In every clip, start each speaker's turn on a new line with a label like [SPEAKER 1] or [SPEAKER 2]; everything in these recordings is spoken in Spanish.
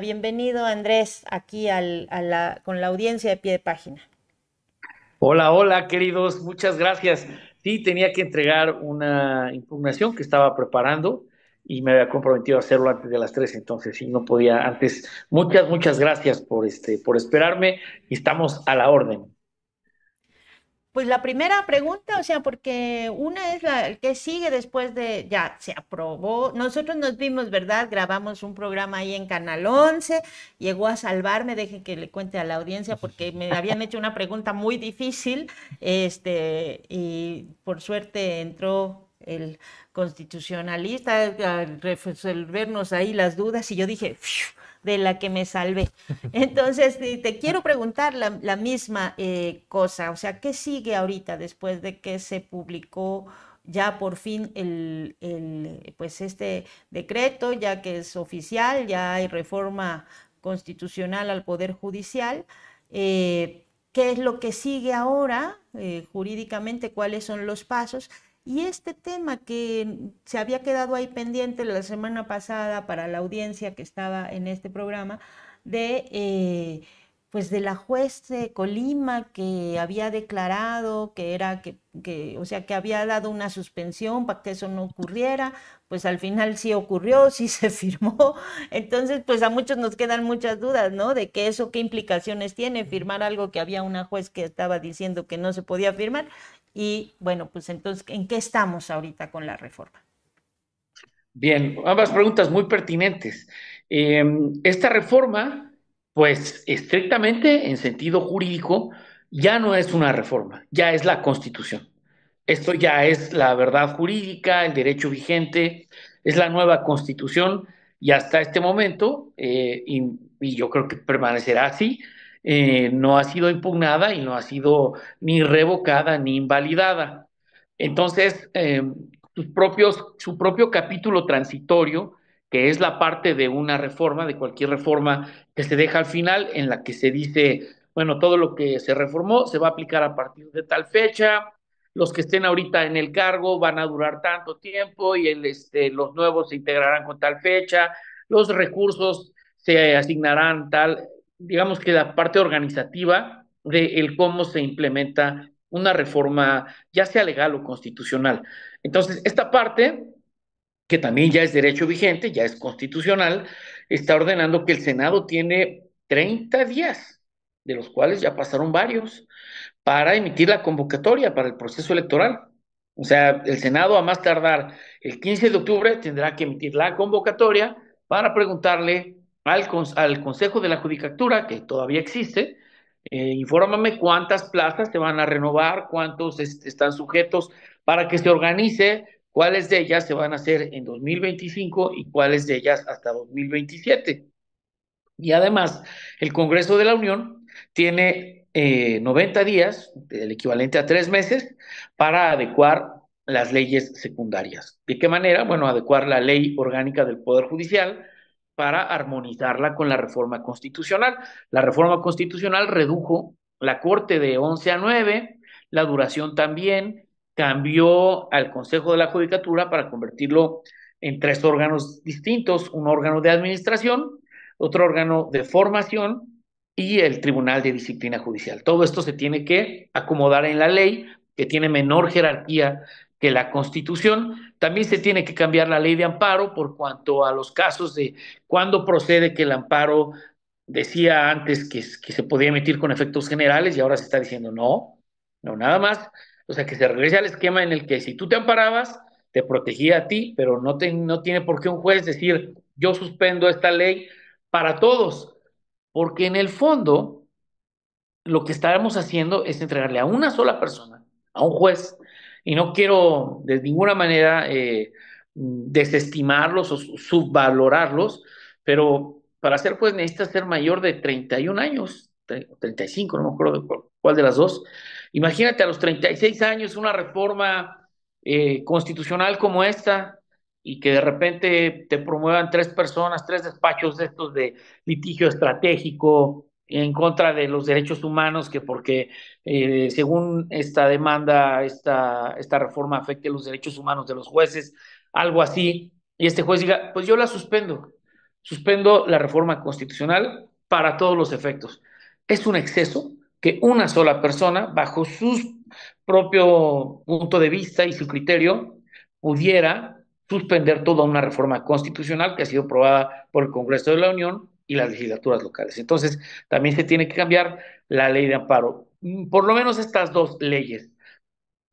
[SPEAKER 1] Bienvenido Andrés aquí al, a la, con la audiencia de pie de página.
[SPEAKER 2] Hola, hola queridos, muchas gracias. Sí, tenía que entregar una impugnación que estaba preparando y me había comprometido a hacerlo antes de las tres, entonces sí, no podía antes. Muchas, muchas gracias por, este, por esperarme y estamos a la orden.
[SPEAKER 1] Pues la primera pregunta, o sea, porque una es la que sigue después de, ya se aprobó, nosotros nos vimos, ¿verdad? Grabamos un programa ahí en Canal 11, llegó a salvarme, deje que le cuente a la audiencia porque me habían hecho una pregunta muy difícil, este, y por suerte entró el constitucionalista a resolvernos ahí las dudas y yo dije, de la que me salvé. Entonces, te quiero preguntar la, misma eh, cosa, o sea, ¿qué sigue ahorita después de que se publicó ya por fin el, pues este decreto, ya que es oficial, ya hay reforma constitucional al Poder Judicial? Eh, ¿Qué es lo que sigue ahora eh, jurídicamente? ¿Cuáles son los pasos? Y este tema que se había quedado ahí pendiente la semana pasada para la audiencia que estaba en este programa, de eh, pues de la juez de Colima que había declarado que era que, que, o sea, que había dado una suspensión para que eso no ocurriera, pues al final sí ocurrió, sí se firmó. Entonces, pues a muchos nos quedan muchas dudas, ¿no? De que eso qué implicaciones tiene, firmar algo que había una juez que estaba diciendo que no se podía firmar y bueno, pues entonces, ¿en qué estamos ahorita con la reforma?
[SPEAKER 2] Bien, ambas preguntas muy pertinentes. Em, esta reforma, pues estrictamente en sentido jurídico, ya no es una reforma, ya es la constitución. Esto ya es la verdad jurídica, el derecho vigente, es la nueva constitución y hasta este momento, eh, y yo creo que permanecerá así, eh, no ha sido impugnada y no ha sido ni revocada ni invalidada. Entonces, propios, su propio capítulo transitorio, que es la parte de una reforma, de cualquier reforma que se deja al final, en la que se dice, bueno, todo lo que se reformó se va a aplicar a partir de tal fecha, los que estén ahorita en el cargo van a durar tanto tiempo y este, los nuevos se integrarán con tal fecha, los recursos se asignarán tal, digamos que la parte organizativa de el cómo se implementa una reforma, ya sea legal o constitucional. Entonces, esta parte, que también ya es derecho vigente, ya es constitucional, está ordenando que el Senado tiene 30 días, de los cuales ya pasaron varios, para emitir la convocatoria para el proceso electoral. O sea, el Senado a más tardar el 15 de octubre tendrá que emitir la convocatoria para preguntarle al, al Consejo de la Judicatura, que todavía existe, eh, infórmame cuántas plazas se van a renovar, cuántos están sujetos para que se organice, cuáles de ellas se van a hacer en 2025 y cuáles de ellas hasta 2027. Y además, el Congreso de la Unión tiene 90 eh, días, el equivalente a tres meses, para adecuar las leyes secundarias. ¿De qué manera? Bueno, adecuar la ley orgánica del Poder Judicial, para armonizarla con la reforma constitucional. La reforma constitucional redujo la Corte de 11 a 9, la duración también, cambió al Consejo de la Judicatura para convertirlo en tres órganos distintos, un órgano de administración, otro órgano de formación y el Tribunal de Disciplina Judicial. Todo esto se tiene que acomodar en la ley, que tiene menor jerarquía que la Constitución. También se tiene que cambiar la ley de amparo por cuanto a los casos de cuándo procede que el amparo decía antes que, se podía emitir con efectos generales y ahora se está diciendo no, no, nada más. O sea, que se regrese al esquema en el que si tú te amparabas, te protegía a ti, pero no, te, no tiene por qué un juez decir yo suspendo esta ley para todos, porque en el fondo lo que estábamos haciendo es entregarle a una sola persona, a un juez, y no quiero de ninguna manera eh, desestimarlos o subvalorarlos, pero para ser pues necesitas ser mayor de 31 años, 35, no me acuerdo cuál, de las dos. Imagínate a los 36 años una reforma eh, constitucional como esta y que de repente te promuevan tres personas, tres despachos de estos de litigio estratégico, en contra de los derechos humanos, que porque eh, según esta demanda, esta, esta reforma afecte los derechos humanos de los jueces, algo así, y este juez diga, pues yo la suspendo. suspendo la reforma constitucional para todos los efectos. Es un exceso que una sola persona, bajo su propio punto de vista y su criterio, pudiera suspender toda una reforma constitucional que ha sido aprobada por el Congreso de la Unión y las legislaturas locales. Entonces, también se tiene que cambiar la ley de amparo. Mm, por lo menos estas dos leyes.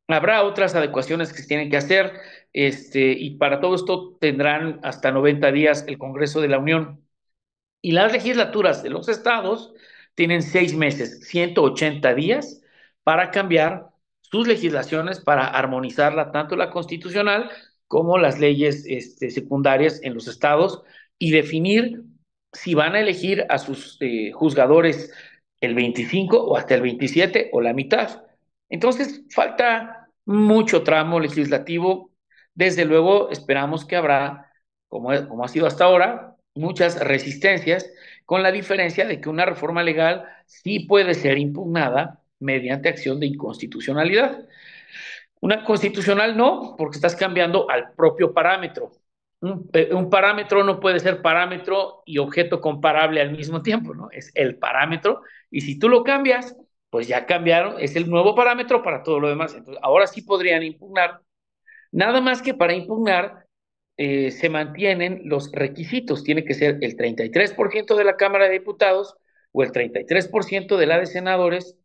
[SPEAKER 2] Habrá otras adecuaciones que se tienen que hacer, este, y para todo esto tendrán hasta 90 días el Congreso de la Unión. Y las legislaturas de los estados tienen seis meses, 180 días, para cambiar sus legislaciones, para armonizarla, tanto la constitucional como las leyes este, secundarias en los estados, y definir si van a elegir a sus eh, juzgadores el 25 o hasta el 27 o la mitad. Entonces, falta mucho tramo legislativo. Desde luego, esperamos que habrá, como, como ha sido hasta ahora, muchas resistencias, con la diferencia de que una reforma legal sí puede ser impugnada mediante acción de inconstitucionalidad. Una constitucional no, porque estás cambiando al propio parámetro. Eh, un, parámetro no puede ser parámetro y objeto comparable al mismo tiempo, ¿no? Es el parámetro y si tú lo cambias, pues ya cambiaron, es el nuevo parámetro para todo lo demás. Entonces, ahora sí podrían impugnar, nada más que para impugnar eh, se mantienen los requisitos, tiene que ser el 33% de la Cámara de Diputados o el 33% de la de senadores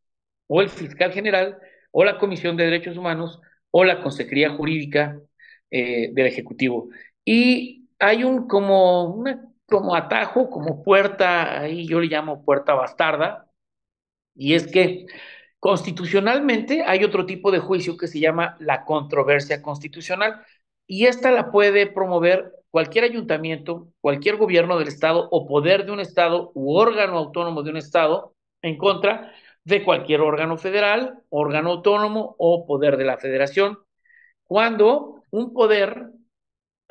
[SPEAKER 2] o el fiscal general o la Comisión de Derechos Humanos o la Consejería Jurídica eh, del Ejecutivo. Y hay un como, una, como atajo, como puerta, ahí yo le llamo puerta bastarda, y es que constitucionalmente hay otro tipo de juicio que se llama la controversia constitucional, y esta la puede promover cualquier ayuntamiento, cualquier gobierno del Estado o poder de un Estado u órgano autónomo de un Estado en contra de cualquier órgano federal, órgano autónomo o poder de la federación, cuando un poder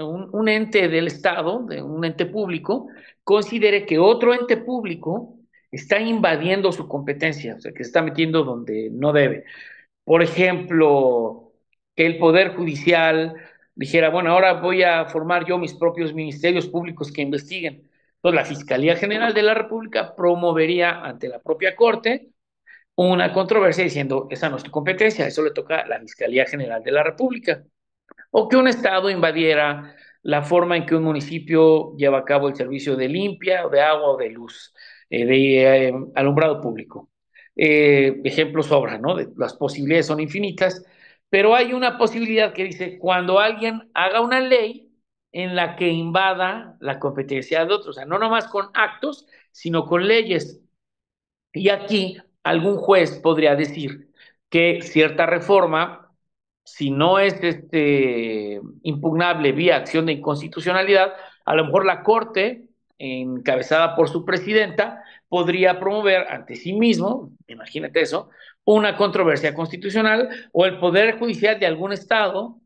[SPEAKER 2] un, ente del Estado, de un ente público, considere que otro ente público está invadiendo su competencia, o sea, que se está metiendo donde no debe. Por ejemplo, que el Poder Judicial dijera, bueno, ahora voy a formar yo mis propios ministerios públicos que investiguen. Entonces, la Fiscalía General de la República promovería ante la propia Corte una controversia diciendo, esa no es tu competencia, eso le toca a la Fiscalía General de la República o que un Estado invadiera la forma en que un municipio lleva a cabo el servicio de limpia, de agua o de luz, eh, de eh, alumbrado público. Eh, ejemplos sobran, ¿no? las posibilidades son infinitas, pero hay una posibilidad que dice, cuando alguien haga una ley en la que invada la competencia de otros, o sea, no nomás con actos, sino con leyes. Y aquí algún juez podría decir que cierta reforma si no es este, impugnable vía acción de inconstitucionalidad, a lo mejor la Corte, encabezada por su presidenta, podría promover ante sí mismo, imagínate eso, una controversia constitucional o el Poder Judicial de algún Estado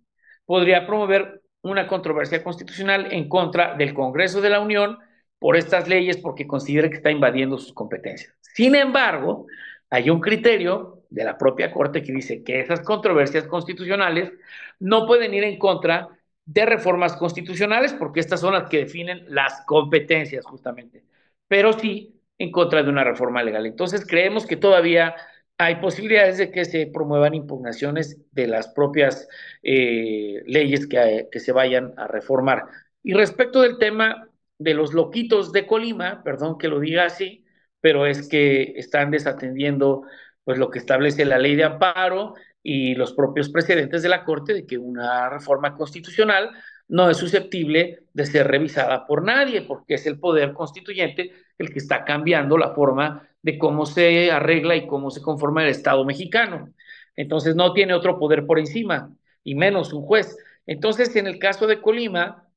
[SPEAKER 2] podría promover una controversia constitucional en contra del Congreso de la Unión por estas leyes porque considera que está invadiendo sus competencias. Sin embargo, hay un criterio de la propia Corte que dice que esas controversias constitucionales no pueden ir en contra de reformas constitucionales porque estas son las que definen las competencias justamente, pero sí en contra de una reforma legal. Entonces creemos que todavía hay posibilidades de que se promuevan impugnaciones de las propias eh, leyes que, que se vayan a reformar. Y respecto del tema de los loquitos de Colima, perdón que lo diga así, pero es que están desatendiendo pues lo que establece la ley de amparo y los propios precedentes de la Corte de que una reforma constitucional no es susceptible de ser revisada por nadie, porque es el poder constituyente el que está cambiando la forma de cómo se arregla y cómo se conforma el Estado mexicano. Entonces no tiene otro poder por encima, y menos un juez. Entonces, en el caso de Colima,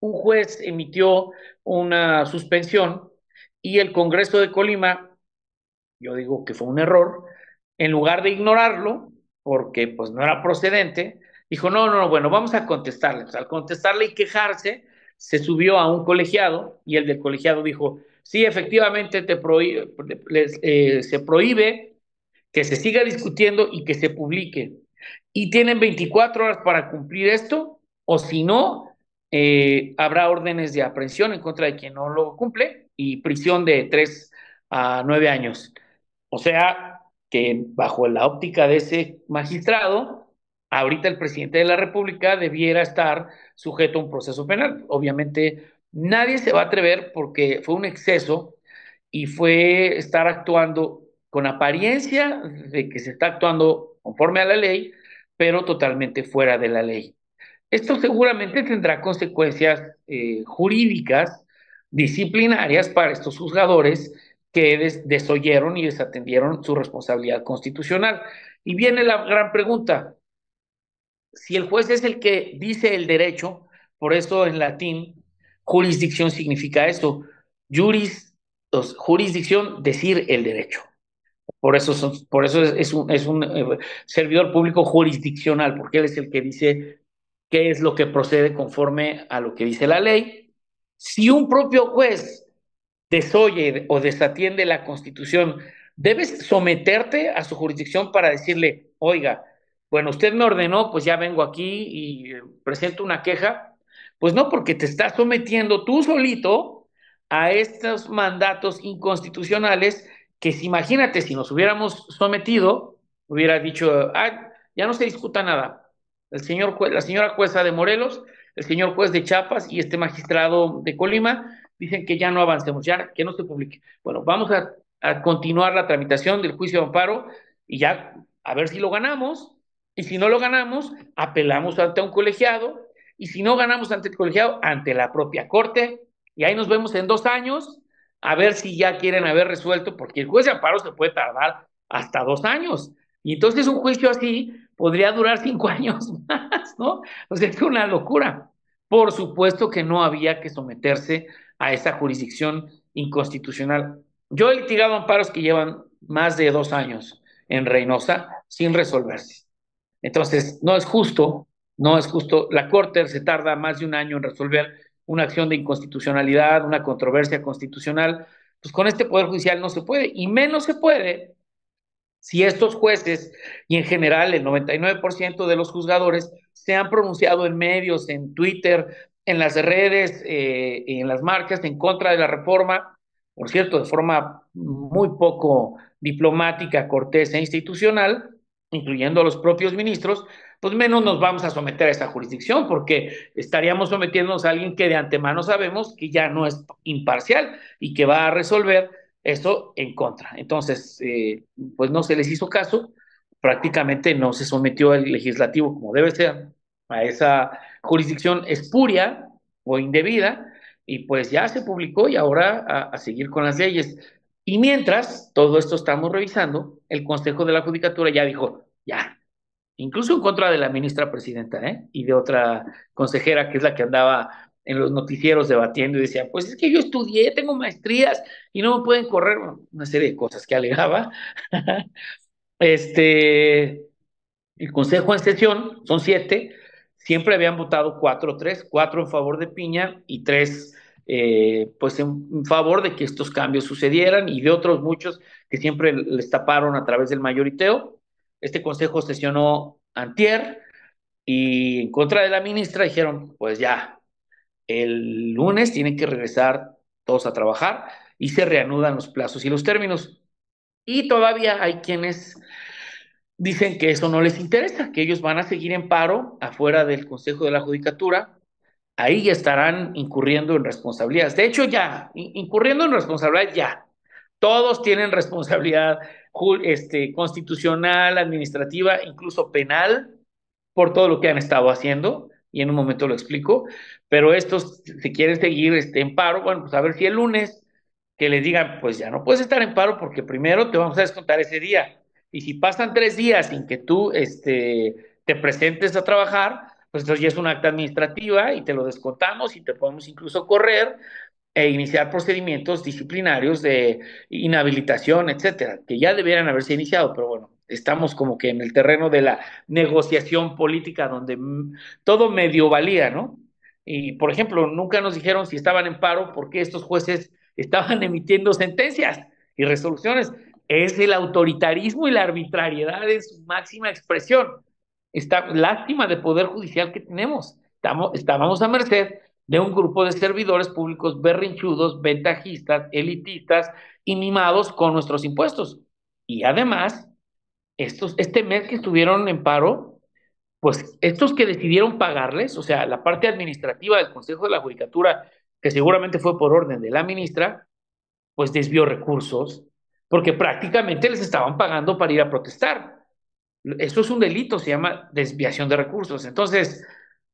[SPEAKER 2] un juez emitió una suspensión y el Congreso de Colima, yo digo que fue un error, en lugar de ignorarlo, porque pues no era procedente, dijo, no, no, bueno, vamos a contestarle. al contestarle y quejarse, se subió a un colegiado y el del colegiado dijo, sí, efectivamente te eh, se prohíbe que se siga discutiendo y que se publique. Y tienen 24 horas para cumplir esto, o si no, eh, habrá órdenes de aprehensión en contra de quien no lo cumple y prisión de tres a nueve años. O sea, que bajo la óptica de ese magistrado, ahorita el presidente de la República debiera estar sujeto a un proceso penal. Obviamente, nadie se va a atrever porque fue un exceso y fue estar actuando con apariencia de que se está actuando conforme a la ley, pero totalmente fuera de la ley. Esto seguramente tendrá consecuencias eh, jurídicas, disciplinarias para estos juzgadores que desoyeron y desatendieron su responsabilidad constitucional. Y viene la gran pregunta, si el juez es el que dice el derecho, por eso en latín jurisdicción significa eso, juris, jurisdicción, decir el derecho. Por eso, por eso es, un, es un eh, servidor público jurisdiccional, porque él es el que dice qué es lo que procede conforme a lo que dice la ley. Si un propio juez desoye o desatiende la constitución, debes someterte a su jurisdicción para decirle, oiga, bueno, usted me ordenó, pues ya vengo aquí y eh, presento una queja. Pues no, porque te estás sometiendo tú solito a estos mandatos inconstitucionales que si imagínate, si nos hubiéramos sometido, hubiera dicho, ah, ya no se discuta nada. El señor, la señora jueza de Morelos, el señor juez de Chiapas y este magistrado de Colima dicen que ya no avancemos, ya que no se publique. Bueno, vamos a, continuar la tramitación del juicio de amparo y ya a ver si lo ganamos. Y si no lo ganamos, apelamos ante un colegiado. Y si no ganamos ante el colegiado, ante la propia corte. Y ahí nos vemos en dos años a ver si ya quieren haber resuelto, porque el juicio de amparo se puede tardar hasta dos años. Y entonces un juicio así podría durar cinco años más, ¿no? O sea, es una locura. Por supuesto que no había que someterse a esa jurisdicción inconstitucional. Yo he litigado amparos que llevan más de dos años en Reynosa sin resolverse. Entonces, no es justo, no es justo. La Corte se tarda más de un año en resolver una acción de inconstitucionalidad, una controversia constitucional. Pues con este Poder Judicial no se puede, y menos se puede si estos jueces y en general el 99% de los juzgadores se han pronunciado en medios, en Twitter, en las redes, eh, en las marcas en contra de la reforma, por cierto, de forma muy poco diplomática, cortés e institucional, incluyendo a los propios ministros, pues menos nos vamos a someter a esa jurisdicción, porque estaríamos sometiéndonos a alguien que de antemano sabemos que ya no es imparcial y que va a resolver eso en contra. Entonces, eh, pues no se les hizo caso, prácticamente no se sometió el legislativo como debe ser a esa jurisdicción espuria o indebida, y pues ya se publicó y ahora a, seguir con las leyes. Y mientras todo esto estamos revisando, el Consejo de la Judicatura ya dijo, ya, incluso en contra de la ministra presidenta ¿eh? y de otra consejera que es la que andaba en los noticieros debatiendo y decía, pues es que yo estudié, tengo maestrías y no me pueden correr, una serie de cosas que alegaba. este, el Consejo en sesión, son siete, siempre habían votado cuatro, tres, cuatro en favor de Piña y tres eh, pues en favor de que estos cambios sucedieran y de otros muchos que siempre les taparon a través del mayoriteo. Este consejo sesionó antier y en contra de la ministra dijeron, pues ya, el lunes tienen que regresar todos a trabajar y se reanudan los plazos y los términos. Y todavía hay quienes dicen que eso no les interesa, que ellos van a seguir en paro afuera del Consejo de la Judicatura. Ahí ya estarán incurriendo en responsabilidades. De hecho, ya, incurriendo en responsabilidades, ya. Todos tienen responsabilidad este, constitucional, administrativa, incluso penal, por todo lo que han estado haciendo, y en un momento lo explico, pero estos, si quieren seguir este, en paro, bueno, pues a ver si el lunes que les digan, pues ya no puedes estar en paro porque primero te vamos a descontar ese día y si pasan tres días sin que tú este, te presentes a trabajar, pues entonces ya es una acta administrativa y te lo descontamos y te podemos incluso correr e iniciar procedimientos disciplinarios de inhabilitación, etcétera, que ya debieran haberse iniciado, pero bueno, estamos como que en el terreno de la negociación política donde todo medio valía, ¿no? Y, por ejemplo, nunca nos dijeron si estaban en paro porque estos jueces estaban emitiendo sentencias y resoluciones es el autoritarismo y la arbitrariedad en su máxima expresión. Esta lástima de poder judicial que tenemos. estábamos a merced de un grupo de servidores públicos berrinchudos, ventajistas, elitistas y mimados con nuestros impuestos. Y además, estos, este mes que estuvieron en paro, pues estos que decidieron pagarles, o sea, la parte administrativa del Consejo de la Judicatura, que seguramente fue por orden de la ministra, pues desvió recursos, porque prácticamente les estaban pagando para ir a protestar. Eso es un delito, se llama desviación de recursos. Entonces,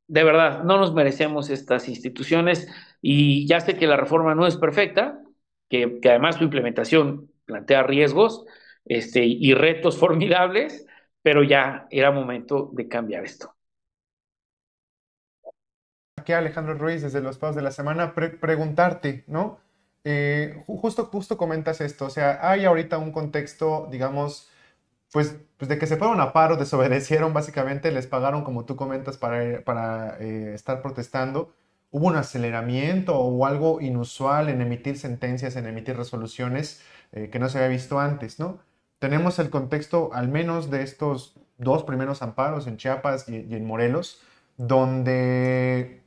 [SPEAKER 2] de verdad, no nos merecemos estas instituciones y ya sé que la reforma no es perfecta, que, además su implementación plantea riesgos este, y retos formidables, pero ya era momento de cambiar esto.
[SPEAKER 3] Aquí Alejandro Ruiz, desde los Pagos de la Semana, preguntarte, ¿no? Eh, justo, justo comentas esto, o sea, hay ahorita un contexto, digamos, pues, pues de que se fueron a paro, desobedecieron básicamente, les pagaron, como tú comentas, para, para eh, estar protestando. Hubo un aceleramiento o algo inusual en emitir sentencias, en emitir resoluciones eh, que no se había visto antes, ¿no? Tenemos el contexto al menos de estos dos primeros amparos en Chiapas y, y en Morelos, donde,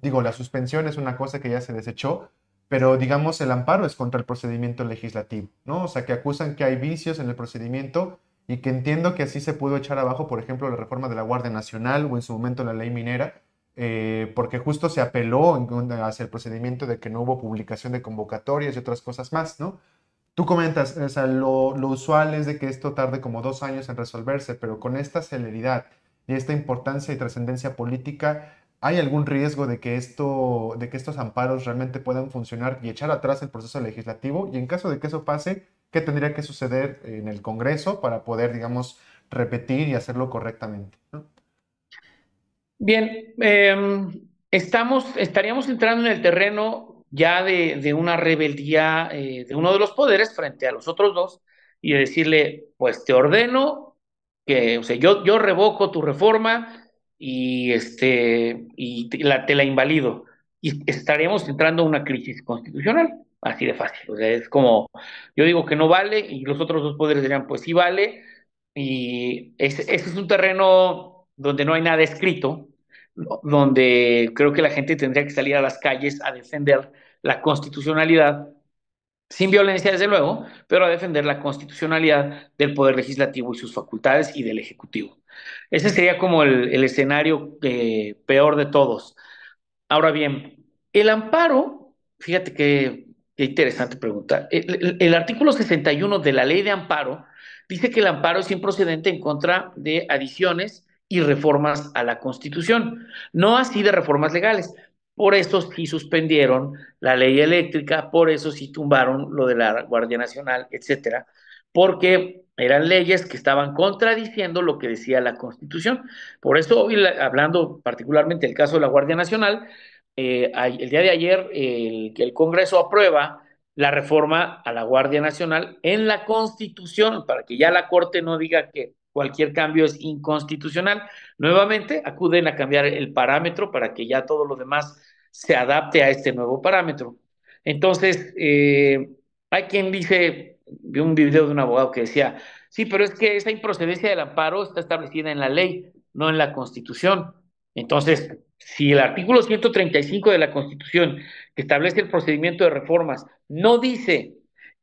[SPEAKER 3] digo, la suspensión es una cosa que ya se desechó, pero digamos el amparo es contra el procedimiento legislativo, ¿no? O sea, que acusan que hay vicios en el procedimiento y que entiendo que así se pudo echar abajo, por ejemplo, la reforma de la Guardia Nacional o en su momento la ley minera, eh, porque justo se apeló hacia el procedimiento de que no hubo publicación de convocatorias y otras cosas más, ¿no? Tú comentas, o sea, lo, lo usual es de que esto tarde como dos años en resolverse, pero con esta celeridad y esta importancia y trascendencia política, ¿hay algún riesgo de que, esto, de que estos amparos realmente puedan funcionar y echar atrás el proceso legislativo? Y en caso de que eso pase, qué tendría que suceder en el Congreso para poder, digamos, repetir y hacerlo correctamente.
[SPEAKER 2] Bien, em, estamos, estaríamos entrando en el terreno ya de, una rebeldía eh, de uno de los poderes frente a los otros dos y decirle, pues te ordeno que, o sea, yo, yo revoco tu reforma y, este, y la, te la invalido. Y estaríamos entrando en una crisis constitucional. Así de fácil. O sea, es como, yo digo que no vale y los otros dos poderes dirían, pues sí vale. Y ese, es un terreno donde no hay nada escrito, donde creo que la gente tendría que salir a las calles a defender la constitucionalidad, sin violencia desde luego, pero a defender la constitucionalidad del Poder Legislativo y sus facultades y del Ejecutivo. Ese sería como el, escenario eh, peor de todos. Ahora bien, el amparo, fíjate Qué interesante pregunta. El, artículo 61 de la ley de amparo dice que el amparo es improcedente en contra de adiciones y reformas a la Constitución, no así de reformas legales. Por eso sí suspendieron la ley eléctrica, por eso sí tumbaron lo de la Guardia Nacional, etcétera, porque eran leyes que estaban contradiciendo lo que decía la Constitución. Por eso, hoy, hablando particularmente del caso de la Guardia Nacional, eh, el día de ayer el, el Congreso aprueba la reforma a la Guardia Nacional en la Constitución, para que ya la Corte no diga que cualquier cambio es inconstitucional. Nuevamente acuden a cambiar el parámetro para que ya todo lo demás se adapte a este nuevo parámetro. Entonces, eh, hay quien dice, vi un video de un abogado que decía, sí, pero es que esa improcedencia del amparo está establecida en la ley, no en la Constitución. Entonces, si el artículo 135 de la Constitución, que establece el procedimiento de reformas, no dice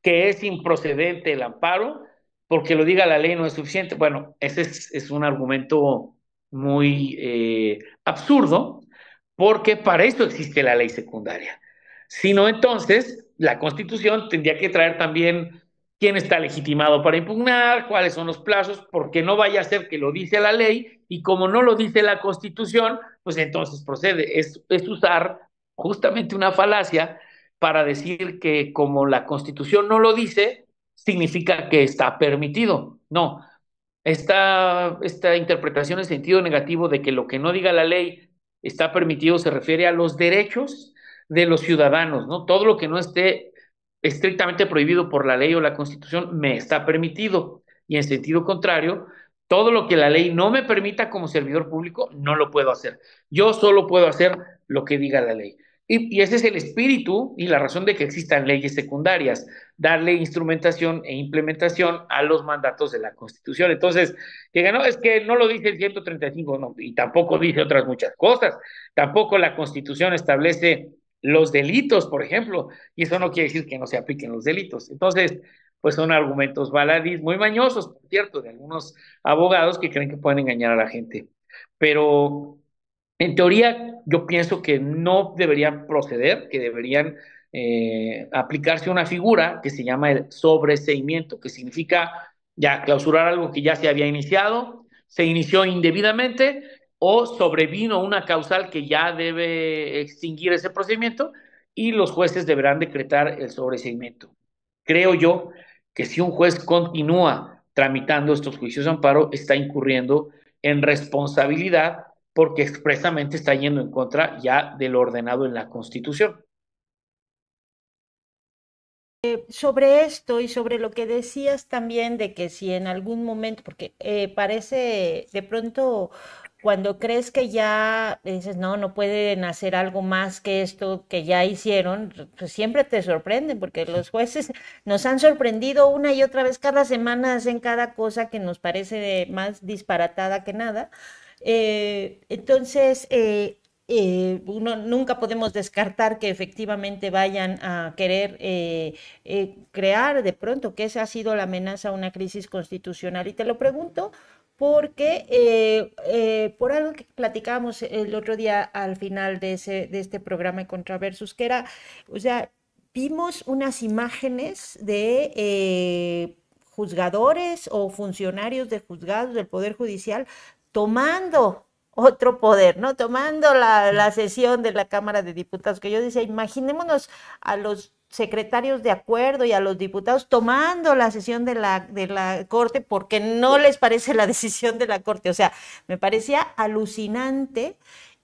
[SPEAKER 2] que es improcedente el amparo, porque lo diga la ley no es suficiente, bueno, ese es, un argumento muy eh, absurdo, porque para eso existe la ley secundaria. Si no, entonces, la Constitución tendría que traer también quién está legitimado para impugnar, cuáles son los plazos, porque no vaya a ser que lo dice la ley y como no lo dice la Constitución, pues entonces procede. Es, es usar justamente una falacia para decir que como la Constitución no lo dice, significa que está permitido. No, esta, esta interpretación en sentido negativo de que lo que no diga la ley está permitido se refiere a los derechos de los ciudadanos, ¿no? Todo lo que no esté estrictamente prohibido por la ley o la constitución me está permitido. Y en sentido contrario, todo lo que la ley no me permita como servidor público, no lo puedo hacer. Yo solo puedo hacer lo que diga la ley. Y, ese es el espíritu y la razón de que existan leyes secundarias, darle instrumentación e implementación a los mandatos de la Constitución. Entonces, que ganó es que no lo dice el 135, no, y tampoco dice otras muchas cosas. Tampoco la Constitución establece los delitos, por ejemplo, y eso no quiere decir que no se apliquen los delitos. Entonces, pues son argumentos baladís, muy mañosos, por cierto, de algunos abogados que creen que pueden engañar a la gente. Pero en teoría, yo pienso que no deberían proceder, que deberían eh, aplicarse una figura que se llama el sobreseimiento, que significa ya clausurar algo que ya se había iniciado, se inició indebidamente o sobrevino una causal que ya debe extinguir ese procedimiento y los jueces deberán decretar el sobreseimiento. Creo yo que si un juez continúa tramitando estos juicios de amparo, está incurriendo en responsabilidad porque expresamente está yendo en contra ya del ordenado en la Constitución.
[SPEAKER 1] Eh, sobre esto y sobre lo que decías también de que si en algún momento, porque eh, parece de pronto cuando crees que ya dices, no, no pueden hacer algo más que esto que ya hicieron, pues siempre te sorprenden, porque los jueces nos han sorprendido una y otra vez, cada semana hacen cada cosa que nos parece más disparatada que nada. Eh, entonces, eh, eh, uno, nunca podemos descartar que efectivamente vayan a querer crear de pronto que esa ha sido la amenaza a una crisis constitucional. Y te lo pregunto porque por algo que platicábamos el otro día al final de, ese, de este programa de Contraversus, que era, o sea, vimos unas imágenes de juzgadores o funcionarios de juzgados del Poder Judicial tomando otro poder, ¿no? Tomando la, sesión de la Cámara de Diputados, que yo decía, imaginémonos a los secretarios de acuerdo y a los diputados tomando la sesión de la, de la Corte porque no les parece la decisión de la Corte. O sea, me parecía alucinante.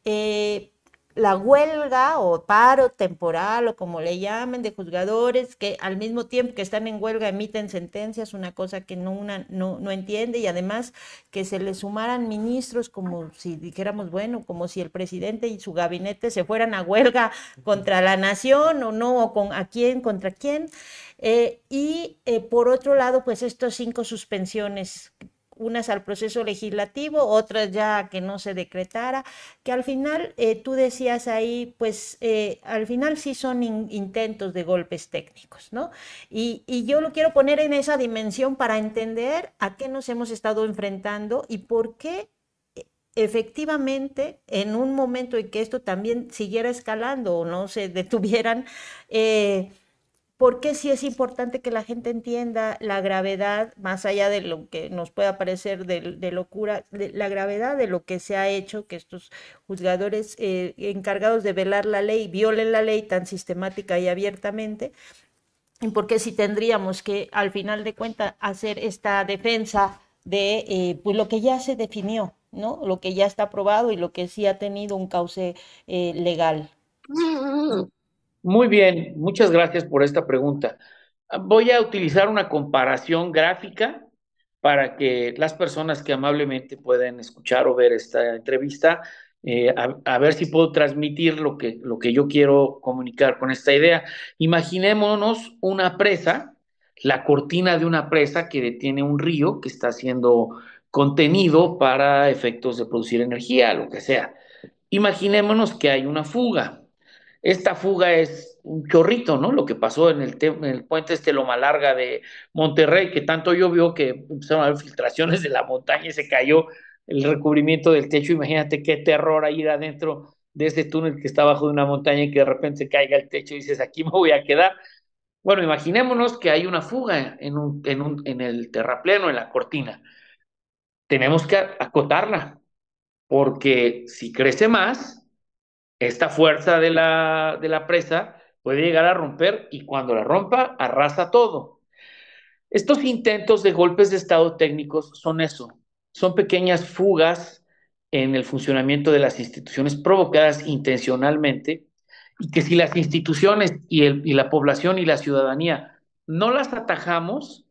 [SPEAKER 1] Eh, la huelga o paro temporal o como le llamen de juzgadores que al mismo tiempo que están en huelga emiten sentencias, una cosa que no, una, no, no entiende y además que se le sumaran ministros como si dijéramos, bueno, como si el presidente y su gabinete se fueran a huelga contra la nación o no, o con a quién, contra quién. Eh, y eh, por otro lado, pues estos cinco suspensiones unas al proceso legislativo, otras ya que no se decretara, que al final eh, tú decías ahí, pues eh, al final sí son intentos de golpes técnicos, ¿no? Y, yo lo quiero poner en esa dimensión para entender a qué nos hemos estado enfrentando y por qué eh, efectivamente en un momento en que esto también siguiera escalando o no se detuvieran, porque sí es importante que la gente entienda la gravedad, más allá de lo que nos pueda parecer de, locura, la gravedad de lo que se ha hecho, que estos juzgadores eh, encargados de velar la ley violen la ley tan sistemática y abiertamente, y porque si tendríamos que, al final de cuentas, hacer esta defensa de eh, pues lo que ya se definió, ¿no? Lo que ya está aprobado y lo que sí ha tenido un cauce eh, legal.
[SPEAKER 2] Muy bien, muchas gracias por esta pregunta. Voy a utilizar una comparación gráfica para que las personas que amablemente pueden escuchar o ver esta entrevista, eh, a, ver si puedo transmitir lo que, lo que yo quiero comunicar con esta idea. Imaginémonos una presa, la cortina de una presa que detiene un río que está siendo contenido para efectos de producir energía, lo que sea. Imaginémonos que hay una fuga esta fuga es un chorrito, ¿no? Lo que pasó en el, en el puente este Loma Larga de Monterrey, que tanto llovió que empezaron a haber filtraciones de la montaña y se cayó el recubrimiento del techo. Imagínate qué terror ir adentro de ese túnel que está abajo de una montaña y que de repente se caiga el techo y dices, aquí me voy a quedar. Bueno, imaginémonos que hay una fuga en, un, en el terrapleno, en la cortina. Tenemos que acotarla, porque si crece más, esta fuerza de la, de la presa puede llegar a romper y cuando la rompa, arrasa todo. Estos intentos de golpes de estado técnicos son eso, son pequeñas fugas en el funcionamiento de las instituciones provocadas intencionalmente y que si las instituciones y, la población y la ciudadanía no las atajamos,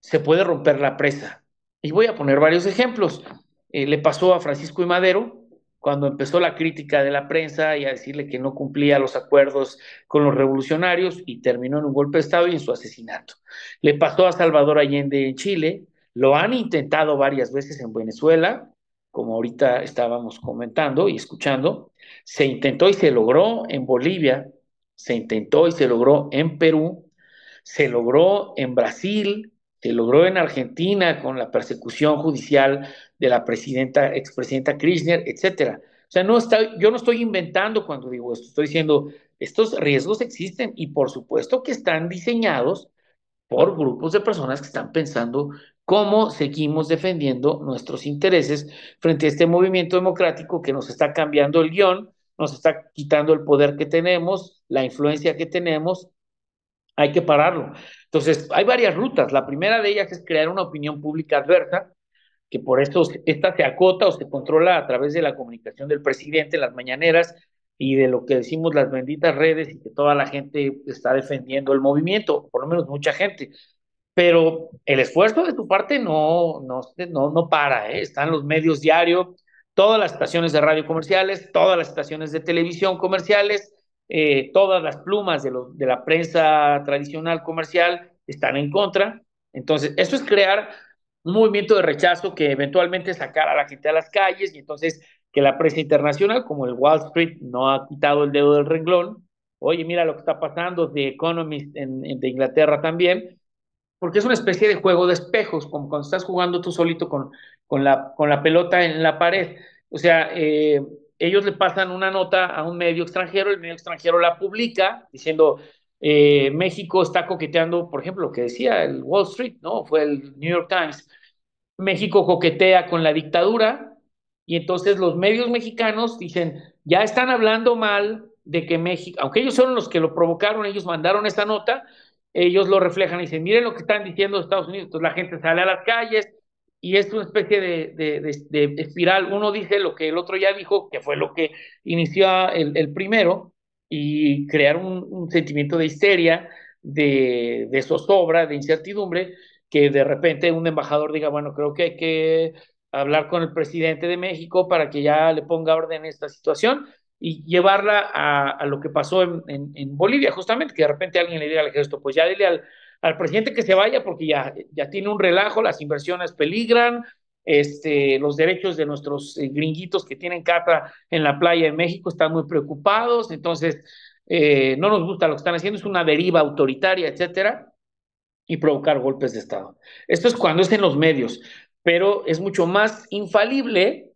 [SPEAKER 2] se puede romper la presa. Y voy a poner varios ejemplos. Eh, le pasó a Francisco y Madero, cuando empezó la crítica de la prensa y a decirle que no cumplía los acuerdos con los revolucionarios y terminó en un golpe de Estado y en su asesinato. Le pasó a Salvador Allende en Chile, lo han intentado varias veces en Venezuela, como ahorita estábamos comentando y escuchando, se intentó y se logró en Bolivia, se intentó y se logró en Perú, se logró en Brasil, se logró en Argentina con la persecución judicial de la presidenta, expresidenta Kirchner, etcétera. O sea, no está, yo no estoy inventando cuando digo esto, estoy diciendo, estos riesgos existen y por supuesto que están diseñados por grupos de personas que están pensando cómo seguimos defendiendo nuestros intereses frente a este movimiento democrático que nos está cambiando el guion, nos está quitando el poder que tenemos, la influencia que tenemos, hay que pararlo. Entonces, hay varias rutas. La primera de ellas es crear una opinión pública adversa, que por esto esta se acota o se controla a través de la comunicación del presidente en las mañaneras y de lo que decimos las benditas redes y que toda la gente está defendiendo el movimiento, por lo menos mucha gente. Pero el esfuerzo de tu parte no, no, no, no para, ¿eh? están los medios diarios, todas las estaciones de radio comerciales, todas las estaciones de televisión comerciales, eh, todas las plumas de, de la prensa tradicional comercial están en contra. Entonces, eso es crear un movimiento de rechazo que eventualmente sacara a la gente a las calles y entonces que la prensa internacional, como el Wall Street, no ha quitado el dedo del renglón. Oye, mira lo que está pasando, The Economist en, de Inglaterra también, porque es una especie de juego de espejos, como cuando estás jugando tú solito con, con, la, con la pelota en la pared. O sea, eh, ellos le pasan una nota a un medio extranjero, el medio extranjero la publica diciendo, eh, México está coqueteando, por ejemplo, lo que decía el Wall Street, ¿no? Fue el New York Times. México coquetea con la dictadura y entonces los medios mexicanos dicen, ya están hablando mal de que México, aunque ellos son los que lo provocaron, ellos mandaron esta nota, ellos lo reflejan y dicen, miren lo que están diciendo Estados Unidos, entonces la gente sale a las calles, y es una especie de, espiral. Uno dice lo que el otro ya dijo, que fue lo que inició el, primero, y crear un, sentimiento de histeria, de, de zozobra, de incertidumbre, que de repente un embajador diga, bueno, creo que hay que hablar con el presidente de México para que ya le ponga orden a esta situación y llevarla a, lo que pasó en, en, Bolivia, justamente, que de repente alguien le diga al ejército, pues ya dile al, al presidente que se vaya porque ya, ya tiene un relajo, las inversiones peligran, este, los derechos de nuestros eh, gringuitos que tienen cata en la playa de México están muy preocupados, entonces eh, no nos gusta lo que están haciendo, es una deriva autoritaria, etcétera, y provocar golpes de Estado. Esto es cuando es en los medios, pero es mucho más infalible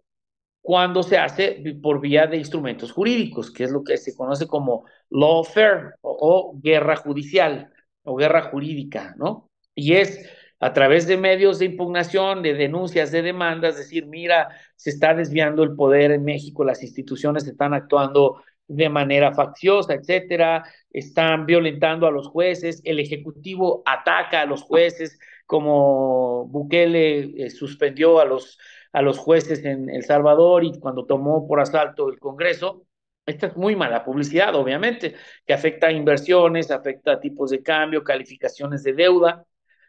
[SPEAKER 2] cuando se hace por vía de instrumentos jurídicos, que es lo que se conoce como lawfare o guerra judicial o guerra jurídica, ¿no? Y es a través de medios de impugnación, de denuncias, de demandas, decir, mira, se está desviando el poder en México, las instituciones están actuando de manera facciosa, etcétera, están violentando a los jueces, el Ejecutivo ataca a los jueces, como Bukele eh, suspendió a los, a los jueces en El Salvador y cuando tomó por asalto el Congreso, esta es muy mala publicidad, obviamente, que afecta a inversiones, afecta a tipos de cambio, calificaciones de deuda.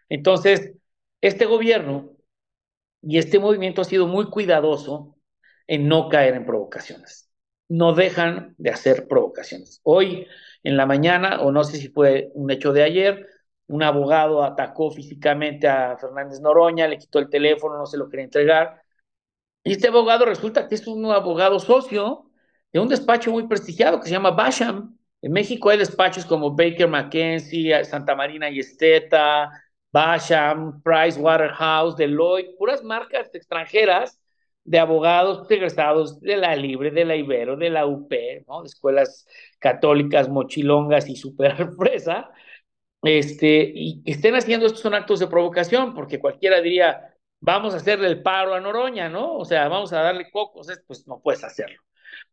[SPEAKER 2] Entonces, este gobierno y este movimiento ha sido muy cuidadoso en no caer en provocaciones. No dejan de hacer provocaciones. Hoy, en la mañana, o no sé si fue un hecho de ayer, un abogado atacó físicamente a Fernández Noroña, le quitó el teléfono, no se lo quería entregar. Y este abogado resulta que es un abogado socio de un despacho muy prestigiado que se llama Basham. En México hay despachos como Baker McKenzie, Santa Marina y Esteta, Basham, Price Waterhouse, Deloitte, puras marcas extranjeras de abogados egresados de la Libre, de la Ibero, de la UP, ¿no? de escuelas católicas, mochilongas y super fresa, este, y estén haciendo estos son actos de provocación, porque cualquiera diría, vamos a hacerle el paro a Noroña, ¿no? O sea, vamos a darle cocos, pues no puedes hacerlo.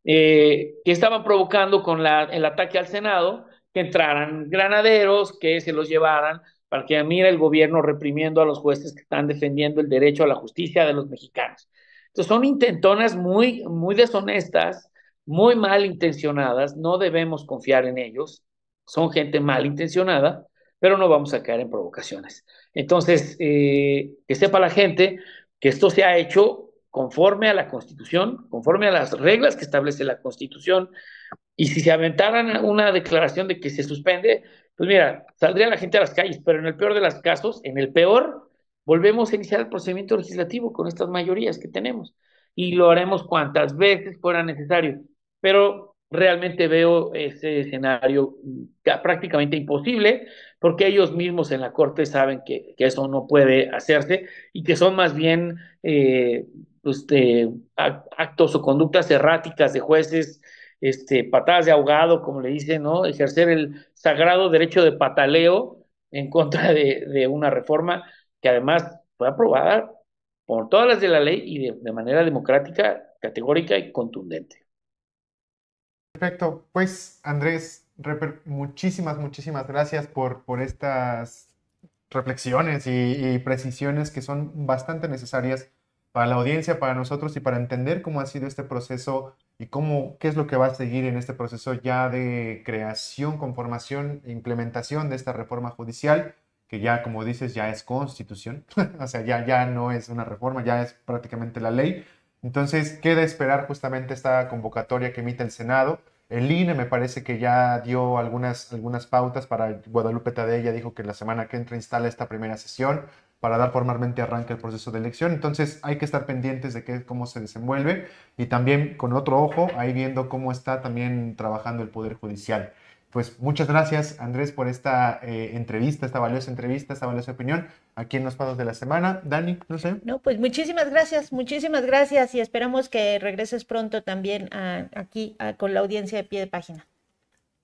[SPEAKER 2] Eh, que estaban provocando con el ataque al Senado, que entraran granaderos, que se los llevaran, para que mire el gobierno reprimiendo a los jueces que están defendiendo el derecho a la justicia de los mexicanos. Entonces son intentonas muy, muy deshonestas, muy mal intencionadas, no debemos confiar en ellos, son gente mal intencionada, pero no vamos a caer en provocaciones. Entonces, eh, que sepa la gente que esto se ha hecho conforme a la Constitución, conforme a las reglas que establece la Constitución. Y si se aventaran una declaración de que se suspende, pues mira, saldría la gente a las calles, pero en el peor de los casos, en el peor, volvemos a iniciar el procedimiento legislativo con estas mayorías que tenemos. Y lo haremos cuantas veces fuera necesario. Pero realmente veo ese escenario prácticamente imposible, porque ellos mismos en la Corte saben que, eso no puede hacerse y que son más bien eh, este, actos o conductas erráticas de jueces, este, patadas de ahogado, como le dicen, ¿no? Ejercer el sagrado derecho de pataleo en contra de, una reforma que además fue aprobada por todas las de la ley y de, de manera democrática, categórica y contundente.
[SPEAKER 3] Perfecto. Pues Andrés, muchísimas, muchísimas gracias por, por estas reflexiones y, precisiones que son bastante necesarias para la audiencia, para nosotros y para entender cómo ha sido este proceso y cómo, qué es lo que va a seguir en este proceso ya de creación, conformación e implementación de esta reforma judicial, que ya, como dices, ya es constitución, o sea, ya, ya no es una reforma, ya es prácticamente la ley. Entonces, queda esperar justamente esta convocatoria que emite el Senado. El INE me parece que ya dio algunas, algunas pautas para Guadalupe Tadella, dijo que la semana que entra instala esta primera sesión para dar formalmente arranque el proceso de elección. Entonces hay que estar pendientes de qué, cómo se desenvuelve y también con otro ojo ahí viendo cómo está también trabajando el Poder Judicial. Pues muchas gracias, Andrés, por esta eh, entrevista, esta valiosa entrevista, esta valiosa opinión aquí en los pasos de la semana. Dani, no sé.
[SPEAKER 1] No, pues muchísimas gracias, muchísimas gracias y esperamos que regreses pronto también aquí con la audiencia de pie de página.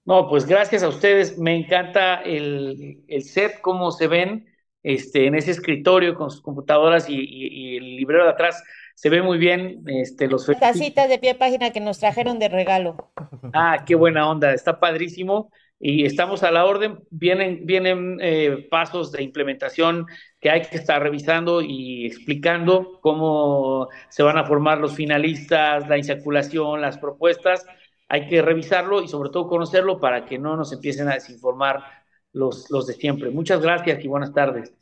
[SPEAKER 2] No, pues gracias a ustedes. Me encanta el, set, cómo se ven este, en ese escritorio con sus computadoras y, y el librero de atrás se ve muy bien este, los...
[SPEAKER 1] Tacitas de pie página que nos trajeron de regalo.
[SPEAKER 2] Ah, qué buena onda, está padrísimo y estamos a la orden. Vienen, vienen eh, pasos de implementación que hay que estar revisando y explicando cómo se van a formar los finalistas, la insaculación, las propuestas. Hay que revisarlo y sobre todo conocerlo para que no nos empiecen a desinformar los, los de siempre. Muchas gracias y buenas tardes.